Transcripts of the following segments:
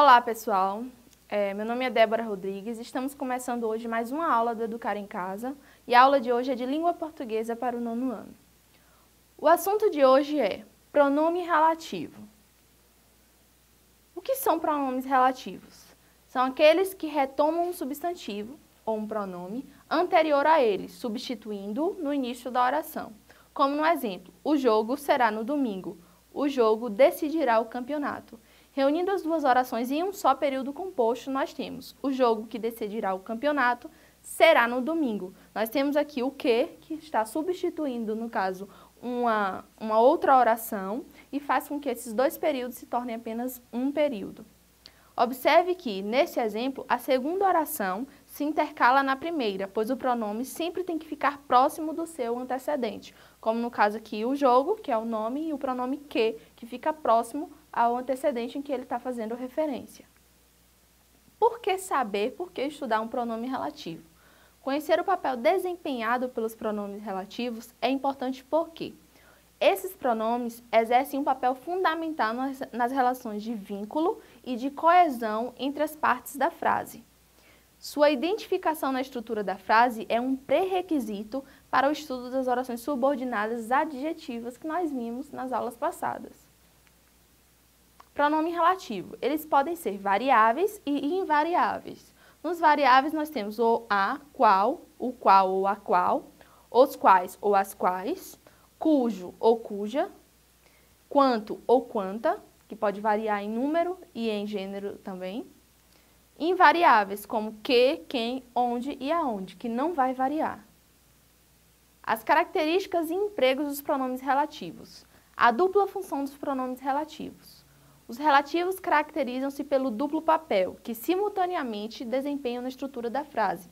Olá, pessoal. É, meu nome é Débora Rodrigues. Estamos começando hoje mais uma aula do Educar em Casa e a aula de hoje é de língua portuguesa para o nono ano. O assunto de hoje é pronome relativo. O que são pronomes relativos? São aqueles que retomam um substantivo ou um pronome anterior a ele, substituindo no início da oração. Como no exemplo, o jogo será no domingo. O jogo decidirá o campeonato. Reunindo as duas orações em um só período composto, nós temos o jogo que decidirá o campeonato será no domingo. Nós temos aqui o que, que está substituindo, no caso, uma, uma outra oração e faz com que esses dois períodos se tornem apenas um período. Observe que, nesse exemplo, a segunda oração se intercala na primeira, pois o pronome sempre tem que ficar próximo do seu antecedente, como no caso aqui o jogo, que é o nome, e o pronome que, que fica próximo ao antecedente em que ele está fazendo referência. Por que saber, por que estudar um pronome relativo? Conhecer o papel desempenhado pelos pronomes relativos é importante porque esses pronomes exercem um papel fundamental nas, nas relações de vínculo e de coesão entre as partes da frase. Sua identificação na estrutura da frase é um pré-requisito para o estudo das orações subordinadas adjetivas que nós vimos nas aulas passadas. Pronome relativo. Eles podem ser variáveis e invariáveis. Nos variáveis nós temos o a, qual, o qual ou a qual, os quais ou as quais, cujo ou cuja, quanto ou quanta, que pode variar em número e em gênero também, invariáveis, como que, quem, onde e aonde, que não vai variar. As características e empregos dos pronomes relativos. A dupla função dos pronomes relativos. Os relativos caracterizam-se pelo duplo papel, que simultaneamente desempenham na estrutura da frase.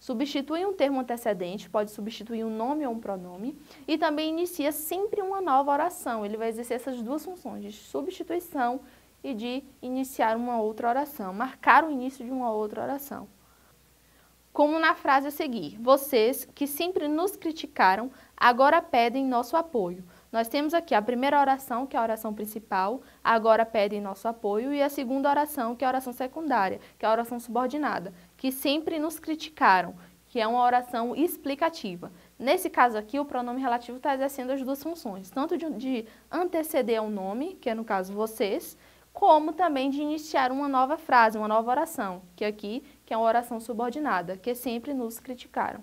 Substitui um termo antecedente, pode substituir um nome ou um pronome, e também inicia sempre uma nova oração. Ele vai exercer essas duas funções, de substituição e de iniciar uma outra oração, marcar o início de uma outra oração. Como na frase a seguir, vocês que sempre nos criticaram, agora pedem nosso apoio. Nós temos aqui a primeira oração, que é a oração principal, agora pedem nosso apoio, e a segunda oração, que é a oração secundária, que é a oração subordinada, que sempre nos criticaram, que é uma oração explicativa. Nesse caso aqui, o pronome relativo está exercendo as duas funções, tanto de, de anteceder ao nome, que é no caso vocês, como também de iniciar uma nova frase, uma nova oração, que aqui que é uma oração subordinada, que sempre nos criticaram.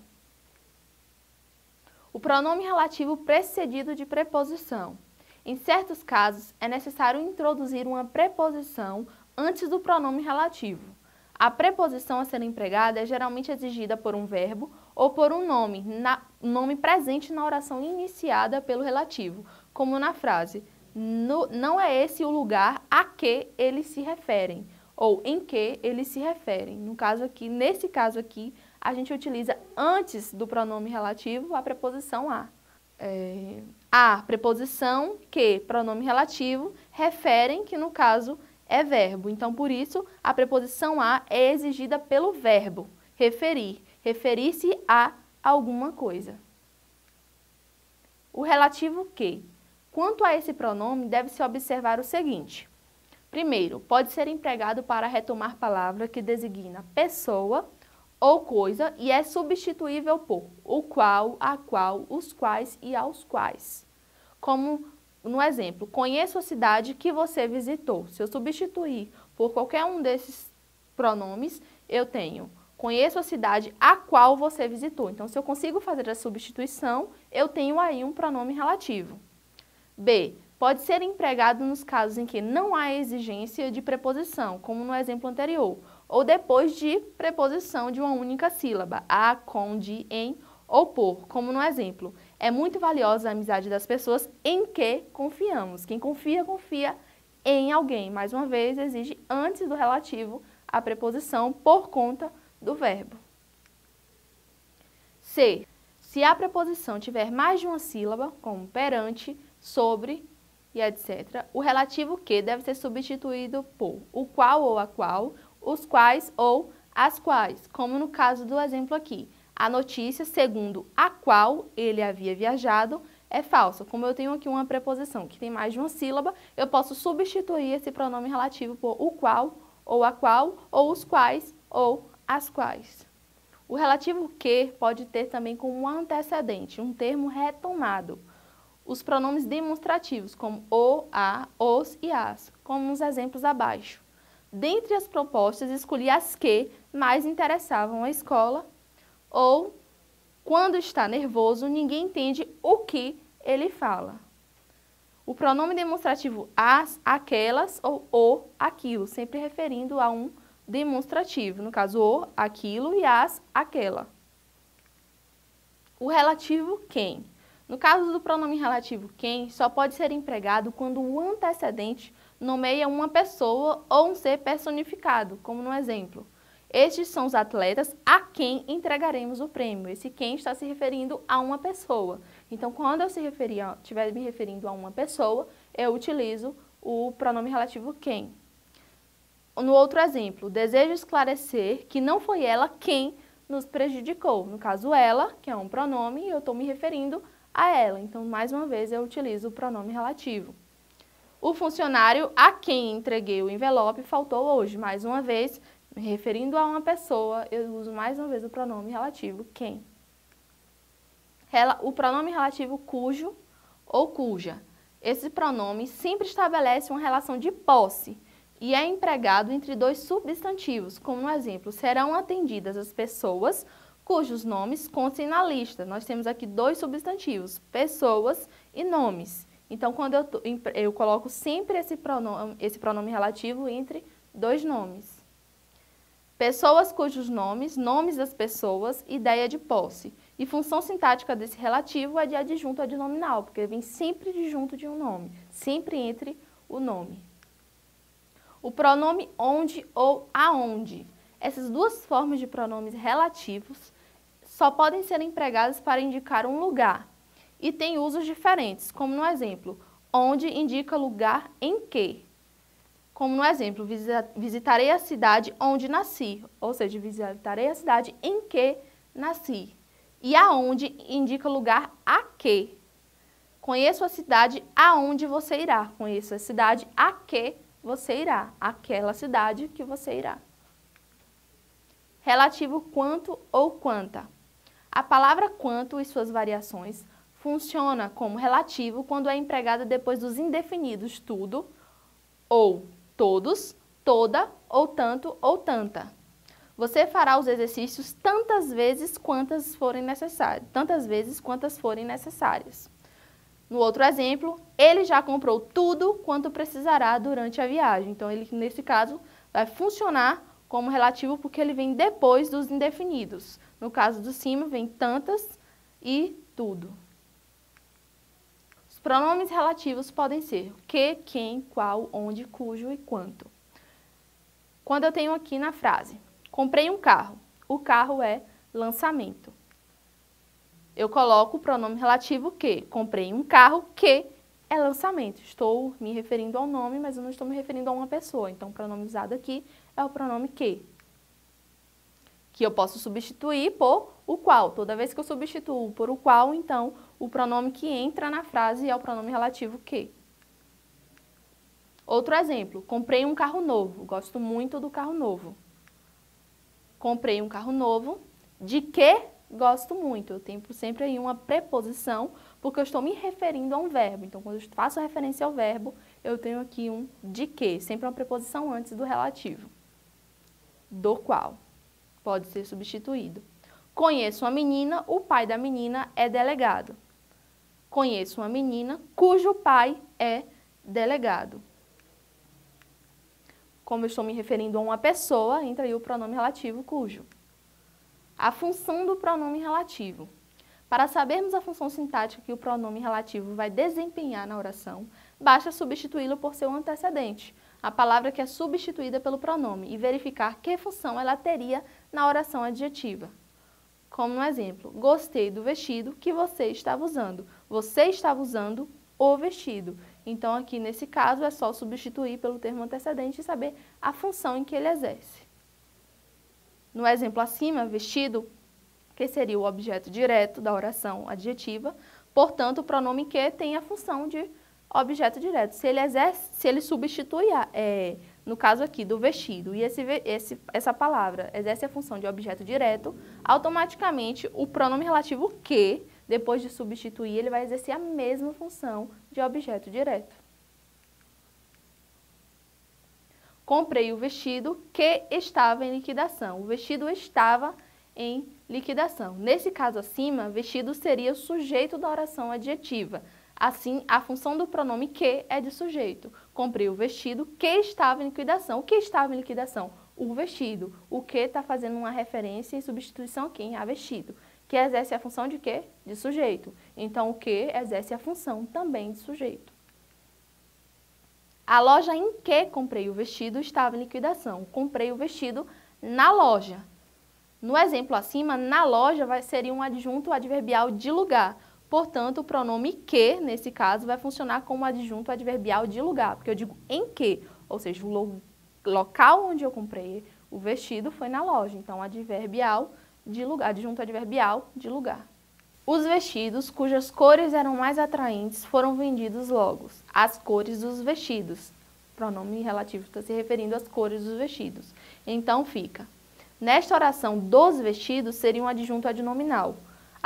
O pronome relativo precedido de preposição. Em certos casos, é necessário introduzir uma preposição antes do pronome relativo. A preposição a ser empregada é geralmente exigida por um verbo ou por um nome, na, nome presente na oração iniciada pelo relativo, como na frase no, não é esse o lugar a que eles se referem ou em que eles se referem. No caso aqui, nesse caso aqui, a gente utiliza antes do pronome relativo a preposição a. É, a preposição que, pronome relativo, referem que no caso é verbo. Então, por isso, a preposição a é exigida pelo verbo referir, referir-se a alguma coisa. O relativo que Quanto a esse pronome, deve-se observar o seguinte. Primeiro, pode ser empregado para retomar palavra que designa pessoa ou coisa e é substituível por o qual, a qual, os quais e aos quais. Como no exemplo, conheço a cidade que você visitou. Se eu substituir por qualquer um desses pronomes, eu tenho conheço a cidade a qual você visitou. Então, se eu consigo fazer a substituição, eu tenho aí um pronome relativo. B. Pode ser empregado nos casos em que não há exigência de preposição, como no exemplo anterior, ou depois de preposição de uma única sílaba, a, com, de, em ou por, como no exemplo. É muito valiosa a amizade das pessoas em que confiamos. Quem confia, confia em alguém. Mais uma vez, exige antes do relativo a preposição por conta do verbo. C. Se a preposição tiver mais de uma sílaba, como perante, sobre e etc. O relativo que deve ser substituído por o qual ou a qual, os quais ou as quais, como no caso do exemplo aqui. A notícia segundo a qual ele havia viajado é falsa. Como eu tenho aqui uma preposição que tem mais de uma sílaba, eu posso substituir esse pronome relativo por o qual ou a qual, ou os quais, ou as quais. O relativo que pode ter também como antecedente um termo retomado. Os pronomes demonstrativos, como o, a, os e as, como nos exemplos abaixo. Dentre as propostas, escolhi as que mais interessavam a escola ou, quando está nervoso, ninguém entende o que ele fala. O pronome demonstrativo as, aquelas ou o, aquilo, sempre referindo a um demonstrativo, no caso o, aquilo e as, aquela. O relativo quem. No caso do pronome relativo quem, só pode ser empregado quando o antecedente nomeia uma pessoa ou um ser personificado, como no exemplo. Estes são os atletas a quem entregaremos o prêmio. Esse quem está se referindo a uma pessoa. Então, quando eu estiver me referindo a uma pessoa, eu utilizo o pronome relativo quem. No outro exemplo, desejo esclarecer que não foi ela quem nos prejudicou. No caso, ela, que é um pronome, eu estou me referindo a ela. Então, mais uma vez, eu utilizo o pronome relativo. O funcionário a quem entreguei o envelope faltou hoje. Mais uma vez, me referindo a uma pessoa, eu uso mais uma vez o pronome relativo quem. O pronome relativo cujo ou cuja. Esse pronome sempre estabelece uma relação de posse e é empregado entre dois substantivos, como no exemplo, serão atendidas as pessoas cujos nomes constem na lista. Nós temos aqui dois substantivos, pessoas e nomes. Então, quando eu, eu coloco sempre esse pronome, esse pronome relativo entre dois nomes. Pessoas cujos nomes, nomes das pessoas, ideia de posse. E função sintática desse relativo é de adjunto adnominal, porque vem sempre de junto de um nome, sempre entre o nome. O pronome onde ou aonde. Essas duas formas de pronomes relativos só podem ser empregadas para indicar um lugar e têm usos diferentes, como no exemplo, onde indica lugar em que. Como no exemplo, visitarei a cidade onde nasci, ou seja, visitarei a cidade em que nasci. E aonde indica lugar a que. Conheço a cidade aonde você irá. Conheço a cidade a que você irá. Aquela cidade que você irá. Relativo quanto ou quanta. A palavra quanto e suas variações funciona como relativo quando é empregada depois dos indefinidos tudo, ou todos, toda, ou tanto, ou tanta. Você fará os exercícios tantas vezes quantas forem necessárias, tantas vezes quantas forem necessárias. No outro exemplo, ele já comprou tudo quanto precisará durante a viagem. Então, ele, nesse caso, vai funcionar como relativo porque ele vem depois dos indefinidos. No caso do cima, vem tantas e tudo. Pronomes relativos podem ser que, quem, qual, onde, cujo e quanto. Quando eu tenho aqui na frase, comprei um carro, o carro é lançamento. Eu coloco o pronome relativo que, comprei um carro que é lançamento. Estou me referindo ao nome, mas eu não estou me referindo a uma pessoa. Então, o pronome usado aqui é o pronome que. Que eu posso substituir por o qual. Toda vez que eu substituo por o qual, então, o pronome que entra na frase é o pronome relativo que. Outro exemplo, comprei um carro novo. Gosto muito do carro novo. Comprei um carro novo. De que gosto muito? Eu tenho sempre aí uma preposição, porque eu estou me referindo a um verbo. Então, quando eu faço referência ao verbo, eu tenho aqui um de que, sempre uma preposição antes do relativo. Do qual pode ser substituído. Conheço uma menina, o pai da menina é delegado. Conheço uma menina cujo pai é delegado. Como eu estou me referindo a uma pessoa, entra aí o pronome relativo cujo. A função do pronome relativo. Para sabermos a função sintática que o pronome relativo vai desempenhar na oração, basta substituí-lo por seu antecedente, a palavra que é substituída pelo pronome, e verificar que função ela teria na oração adjetiva. Como no exemplo, gostei do vestido que você estava usando. Você estava usando o vestido. Então, aqui nesse caso, é só substituir pelo termo antecedente e saber a função em que ele exerce. No exemplo acima, vestido, que seria o objeto direto da oração adjetiva, portanto, o pronome que tem a função de objeto direto. Se ele, exerce, se ele substitui é, no caso aqui do vestido, e esse, esse, essa palavra exerce a função de objeto direto, automaticamente o pronome relativo que, depois de substituir, ele vai exercer a mesma função de objeto direto. Comprei o vestido que estava em liquidação. O vestido estava em liquidação. Nesse caso acima, vestido seria o sujeito da oração adjetiva. Assim, a função do pronome que é de sujeito. Comprei o vestido que estava em liquidação. O que estava em liquidação? O vestido. O que está fazendo uma referência em substituição a quem? A vestido. Que exerce a função de quê? De sujeito. Então, o que exerce a função também de sujeito. A loja em que comprei o vestido estava em liquidação. Comprei o vestido na loja. No exemplo acima, na loja vai ser um adjunto adverbial de lugar. Portanto, o pronome que, nesse caso, vai funcionar como adjunto adverbial de lugar, porque eu digo em que, ou seja, o lo local onde eu comprei o vestido foi na loja. Então, adverbial de lugar, adjunto adverbial de lugar. Os vestidos cujas cores eram mais atraentes foram vendidos logo. As cores dos vestidos. O pronome relativo está se referindo às cores dos vestidos. Então fica. Nesta oração, dos vestidos seria um adjunto adnominal.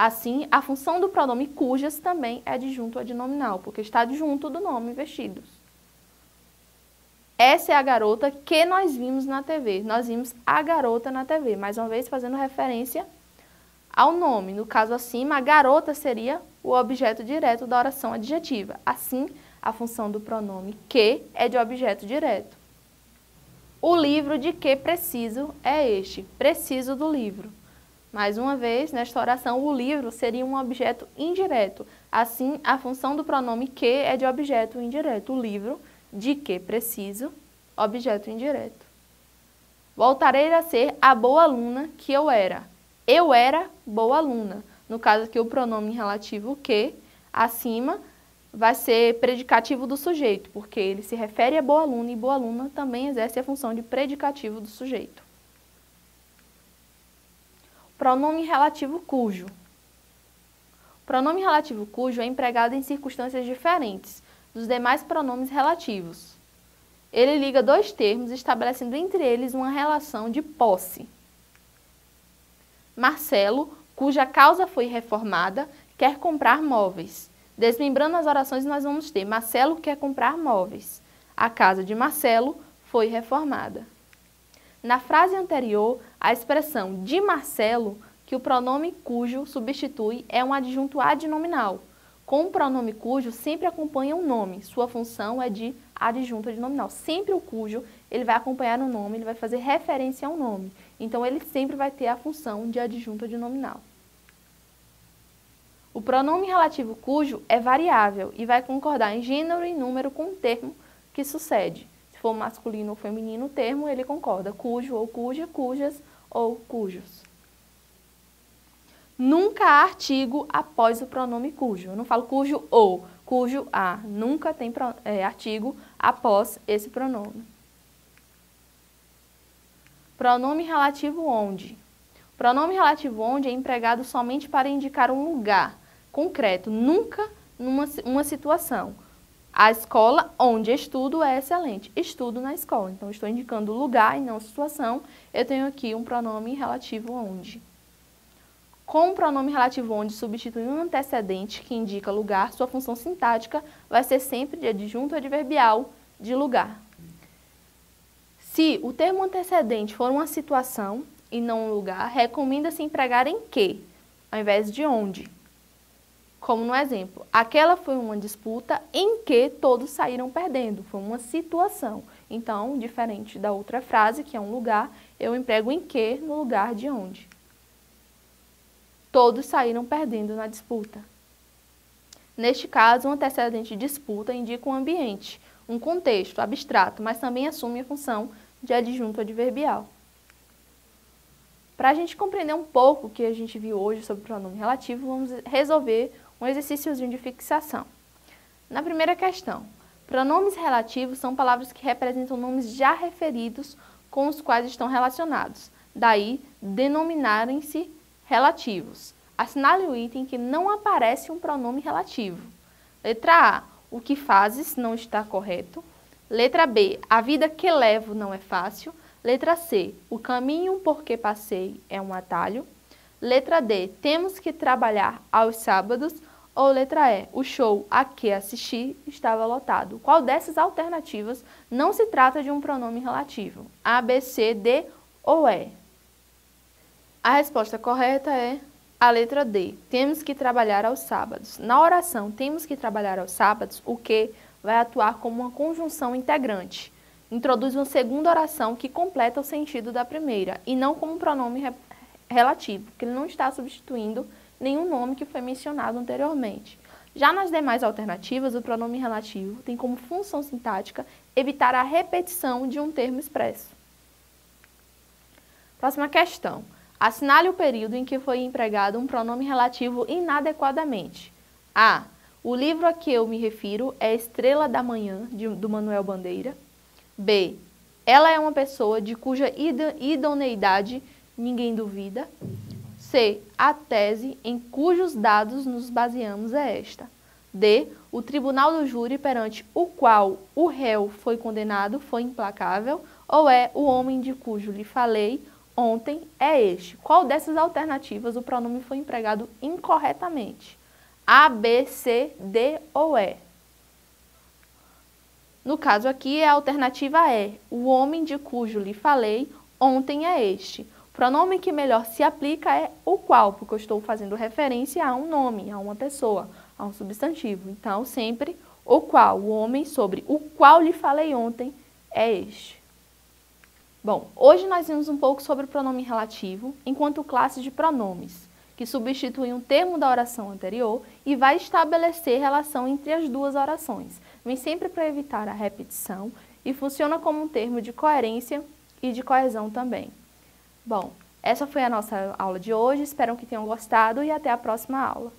Assim, a função do pronome cujas também é adjunto adnominal, porque está adjunto do nome vestidos. Essa é a garota que nós vimos na TV. Nós vimos a garota na TV, mais uma vez fazendo referência ao nome. No caso acima, a garota seria o objeto direto da oração adjetiva. Assim, a função do pronome que é de objeto direto. O livro de que preciso é este, preciso do livro. Mais uma vez, nesta oração, o livro seria um objeto indireto. Assim, a função do pronome que é de objeto indireto. O livro de que preciso, objeto indireto. Voltarei a ser a boa aluna que eu era. Eu era boa aluna. No caso aqui, o pronome relativo que, acima, vai ser predicativo do sujeito, porque ele se refere a boa aluna e boa aluna também exerce a função de predicativo do sujeito. Pronome relativo cujo. O pronome relativo cujo é empregado em circunstâncias diferentes dos demais pronomes relativos. Ele liga dois termos, estabelecendo entre eles uma relação de posse. Marcelo, cuja causa foi reformada, quer comprar móveis. Desmembrando as orações, nós vamos ter Marcelo quer comprar móveis. A casa de Marcelo foi reformada. Na frase anterior, a expressão de Marcelo, que o pronome cujo substitui, é um adjunto adnominal. Com o pronome cujo, sempre acompanha um nome. Sua função é de adjunto adnominal. Sempre o cujo, ele vai acompanhar o nome, ele vai fazer referência ao nome. Então, ele sempre vai ter a função de adjunto adnominal. O pronome relativo cujo é variável e vai concordar em gênero e número com o termo que sucede. Se for masculino ou feminino o termo, ele concorda cujo ou cuja, cujas ou cujos. Nunca há artigo após o pronome cujo. Eu não falo cujo ou, cujo há. Nunca tem é, artigo após esse pronome. Pronome relativo onde. Pronome relativo onde é empregado somente para indicar um lugar concreto, nunca numa uma situação. A escola onde estudo é excelente. Estudo na escola. Então, estou indicando lugar e não situação. Eu tenho aqui um pronome relativo onde. Com o pronome relativo onde substitui um antecedente que indica lugar, sua função sintática vai ser sempre de adjunto adverbial de lugar. Se o termo antecedente for uma situação e não um lugar, recomenda-se empregar em que, ao invés de onde. Como no exemplo, aquela foi uma disputa em que todos saíram perdendo, foi uma situação. Então, diferente da outra frase, que é um lugar, eu emprego em que no lugar de onde. Todos saíram perdendo na disputa. Neste caso, um antecedente de disputa indica um ambiente, um contexto abstrato, mas também assume a função de adjunto adverbial. Para a gente compreender um pouco o que a gente viu hoje sobre o pronome relativo, vamos resolver um exercíciozinho de fixação. Na primeira questão, pronomes relativos são palavras que representam nomes já referidos com os quais estão relacionados, daí denominarem-se relativos. Assinale o item que não aparece um pronome relativo. Letra A. O que fazes não está correto. Letra B, a vida que levo não é fácil. Letra C, o caminho por que passei é um atalho. Letra D, temos que trabalhar aos sábados. Ou letra E, o show a que assisti estava lotado. Qual dessas alternativas não se trata de um pronome relativo? A, B, C, D ou E? A resposta correta é a letra D. Temos que trabalhar aos sábados. Na oração temos que trabalhar aos sábados, o que vai atuar como uma conjunção integrante. Introduz uma segunda oração que completa o sentido da primeira e não como um pronome re relativo, porque ele não está substituindo nenhum nome que foi mencionado anteriormente. Já nas demais alternativas, o pronome relativo tem como função sintática evitar a repetição de um termo expresso. Próxima questão. Assinale o período em que foi empregado um pronome relativo inadequadamente. A. O livro a que eu me refiro é Estrela da Manhã, de, do Manuel Bandeira. B. Ela é uma pessoa de cuja idoneidade ninguém duvida. C. A tese em cujos dados nos baseamos é esta. D. O tribunal do júri perante o qual o réu foi condenado foi implacável. Ou é o homem de cujo lhe falei ontem é este. Qual dessas alternativas o pronome foi empregado incorretamente? A, B, C, D ou E. No caso aqui, a alternativa é o homem de cujo lhe falei ontem é este. Pronome que melhor se aplica é o qual, porque eu estou fazendo referência a um nome, a uma pessoa, a um substantivo. Então, sempre o qual, o homem sobre o qual lhe falei ontem é este. Bom, hoje nós vimos um pouco sobre o pronome relativo enquanto classe de pronomes que substitui um termo da oração anterior e vai estabelecer relação entre as duas orações. Vem sempre para evitar a repetição e funciona como um termo de coerência e de coesão também. Bom, essa foi a nossa aula de hoje, espero que tenham gostado e até a próxima aula.